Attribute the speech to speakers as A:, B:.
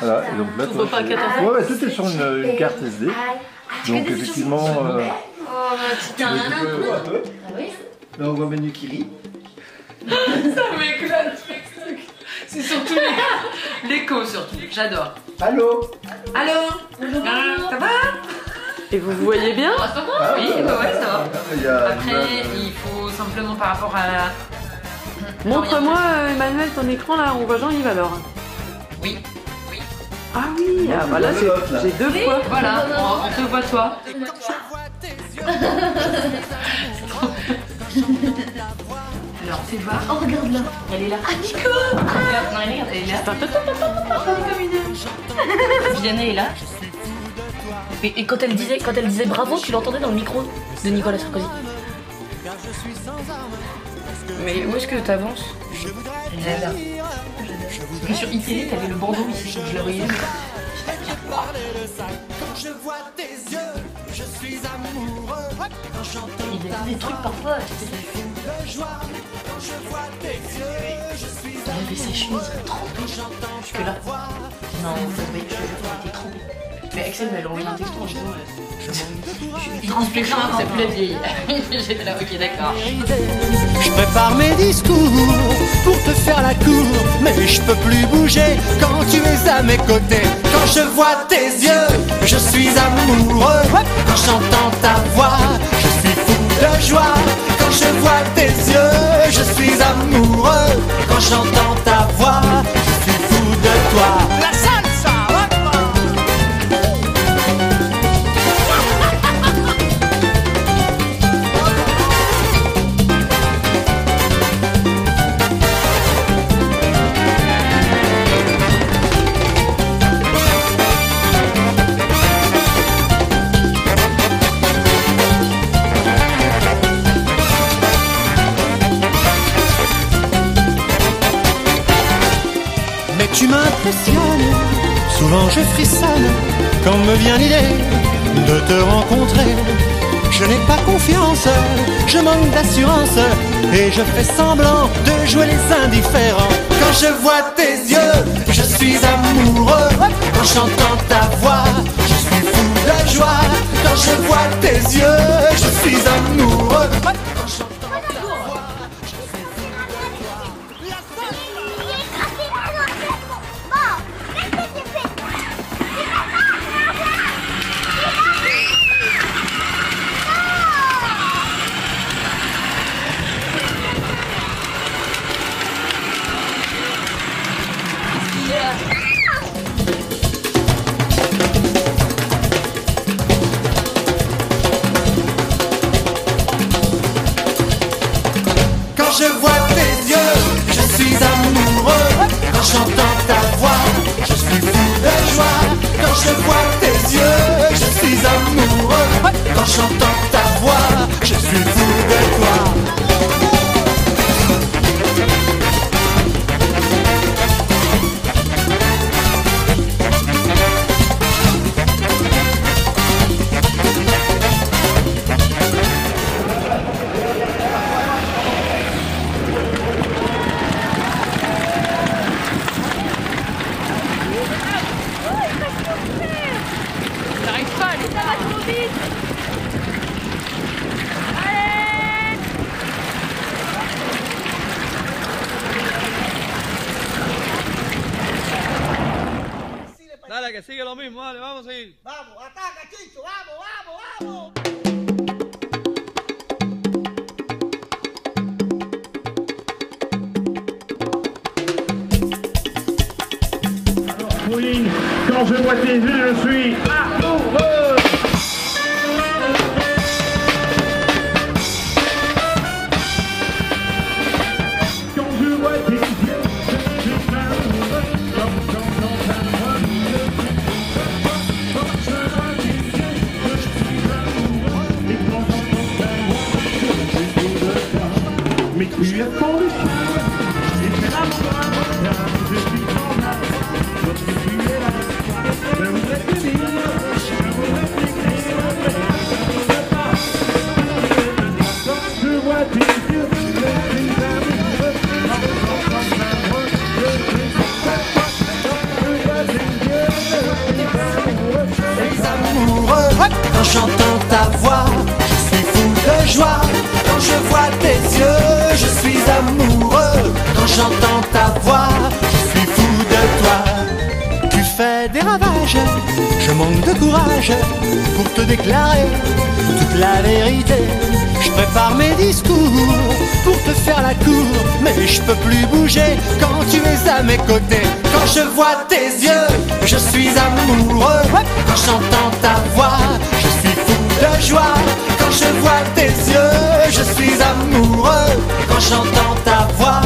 A: Voilà, et donc là,
B: Tout
A: toi,
B: va pas
A: tu-
B: à 14
A: ouais, ouais, tout est sur une, une carte SD. Donc effectivement, euh,
B: Oh,
A: peux- là on voit Manu qui rit.
B: C'est surtout les- l'écho, surtout. J'adore.
A: Allô
B: Allô Ah, Ça va
C: Et vous vous voyez bien
B: Ah, ça va
A: Ah,
B: Oui, bah ouais, ça va.
A: Il y a
B: Après,
A: euh,
B: il faut simplement par rapport à.
C: Montre-moi, euh, Emmanuel, ton écran là, on voit Jean-Yves alors.
B: Oui.
C: Ah oui, ah, bah là,
A: le
C: j'ai
A: vote, là.
C: j'ai deux fois.
B: Voilà, on, on te voit toi. Alors, tu vas.
D: Oh, regarde là.
B: Elle est là. Ah, Nico Regarde, non, elle est- elle est là.
D: Vianney est là. Et, et quand elle disait, quand elle disait bravo, tu l'entendais dans le micro de Nicolas Sarkozy. Mais où est-ce que t'avances
B: J'adore. Parce que sur ITV, t'avais le bandeau ici, je le voyais.
D: Il y a des trucs parfois. Il avait sa chemise trempée jusque là. Non, mais je te jure, elle était trempée. Mais Axel m'a envoyé un texto en disant Je transpirais que ça pue la vieille. J'étais là, ok, d'accord.
E: Je prépare mes discours pour te faire la cour, mais je peux plus bouger quand tu es à mes côtés. Quand je vois tes yeux, je suis amoureux. Quand j'entends ta voix, je suis fou de joie. Quand je vois tes yeux, je suis amoureux. Quand j'entends Souvent je frissonne quand me vient l'idée de te rencontrer. Je n'ai pas confiance, je manque d'assurance et je fais semblant de jouer les indifférents. Quand je vois tes yeux, je suis amoureux. Quand j'entends ta voix, je suis fou de joie. Quand je vois tes yeux, je suis amoureux.
F: Dale, que sigue lo mismo, dale, vamos a seguir.
E: Vamos, ataca, Chicho, vamos, vamos, vamos.
G: Quand je vois tes yeux, je suis Mais tu quand j'entends ta voix. Je suis fou de toi. Tu fais des ravages, je
E: manque de courage pour te déclarer toute la vérité. Je prépare mes discours pour te faire la cour, mais je peux plus bouger quand tu es à mes côtés. Quand je vois tes yeux, je suis amoureux. Quand j'entends ta voix, fou de joie. Quand je vois tes yeux, je suis amoureux. Quand j'entends ta voix,